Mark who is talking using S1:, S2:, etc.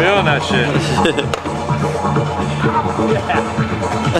S1: Feeling that shit.